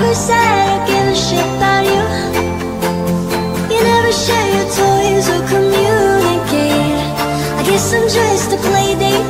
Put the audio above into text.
never said I give a shit about you. You never share your toys or communicate. I guess I'm just a playdate